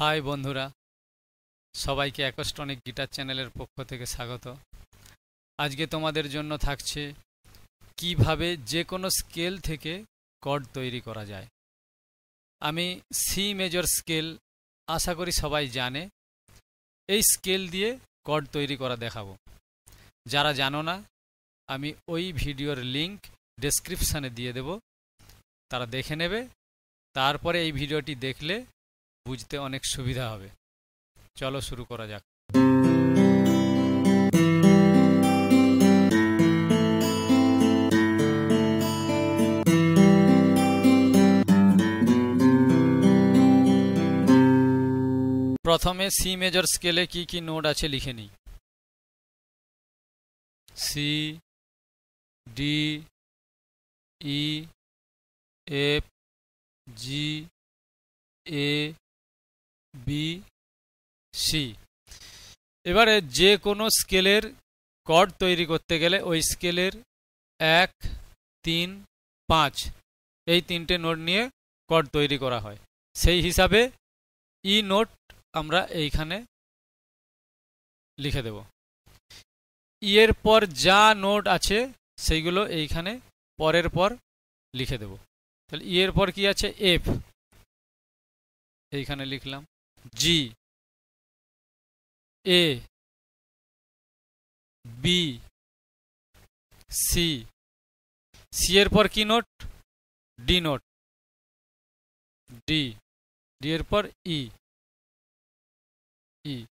High বন্ধুরা, সবাইকে অ্যাকস্টনিক guitar চ্যানেলের পক্ষ থেকে স্বাগত। আজকে তোমাদের জন্য থাকছে কীভাবে যে কোনো স্কেল থেকে কর্ড তৈরি করা যায়। আমি সি মেজর স্কেল আশা করি সবাই জানে। এই স্কেল দিয়ে কর্ড তৈরি করা দেখাবো। যারা জানো না, আমি ওই ভিডিওর লিংক ডেসক্রিপশানে দিয়ে দেব। তারা দেখে নেবে, তারপরে এই ভিডিওটি দেখলে বুঝতে অনেক সুবিধা হবে। চলো শুরু করা যাক। প্রথমে সি মেজর স্কেলে কি কি নোট আছে লিখে নিই। C D E F G A B, C. এবারে যে কোনো স্কেলের কর্ড তৈরি করতে গেলে ওই স্কেলের এক, তিন, পাঁচ এই তিনটে নোট নিয়ে কর্ড তৈরি করা হয়। সেই হিসাবে ই নোট আমরা এইখানে লিখে দেব। ই এর পর যা নোট আছে সেইগুলো এইখানে পরের পর লিখে দেব। তাহলে ই পর কি আছে? এফ। এইখানে লিখলাম। G. A, B, C. C এর পর কি note? D note. D. D এর পর ই। ই।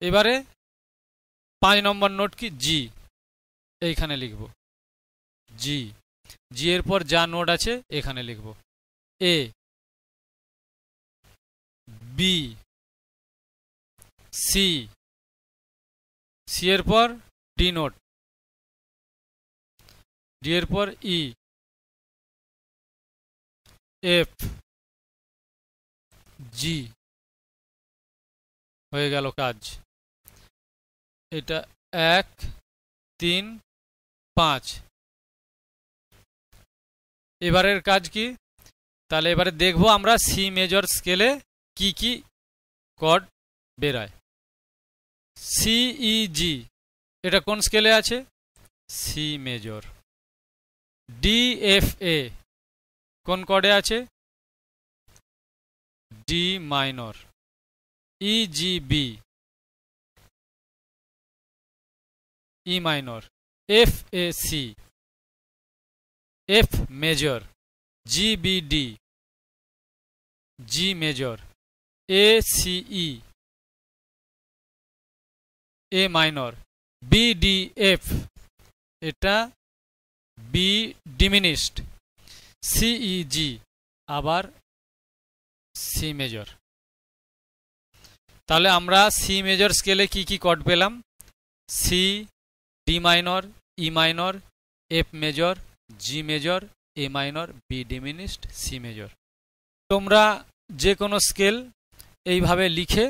এবারে পাঁচ নম্বর নোট কি? জি। এইখানে লিখব। জি। জি এর পর যা নোট আছে, এখানে লিখব। এ বি সি সি এর পর ডি নোট ডি এর পর ই এফ জি হয়ে গেল কাজ। এটা এক, তিন, পাঁচ। এবারের কাজ কি? তাহলে এবারে দেখব আমরা সি মেজর স্কেলে কি কি কর্ড বেরায়? সিইজি এটা কোন স্কেলে আছে? সি মেজর ডিএফএ কোন কডে আছে? D minor E G B E minor F A C F major G B D G major C E A minor B D F এটা B diminished C E G আবার C major তাহলে আমরা C major স্কেলে কি কি chord পেলাম? C D minor E minor F major G major A minor B diminished C major তোমরা যে কোনো স্কেল এইভাবে লিখে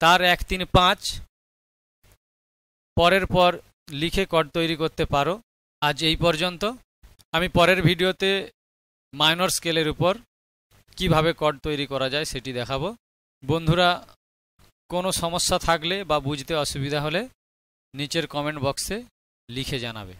তার এক, তিন, পাঁচ, পরের পর লিখে কর্ড তৈরি করতে পারো। আজ এই পর্যন্ত। আমি পরের ভিডিওতে মাইনর স্কেলের উপর কীভাবে কর্ড তৈরি করা যায় সেটি দেখাবো। বন্ধুরা, কোনো সমস্যা থাকলে বা বুঝতে অসুবিধা হলে নিচের কমেন্ট বক্সে লিখে জানাবে।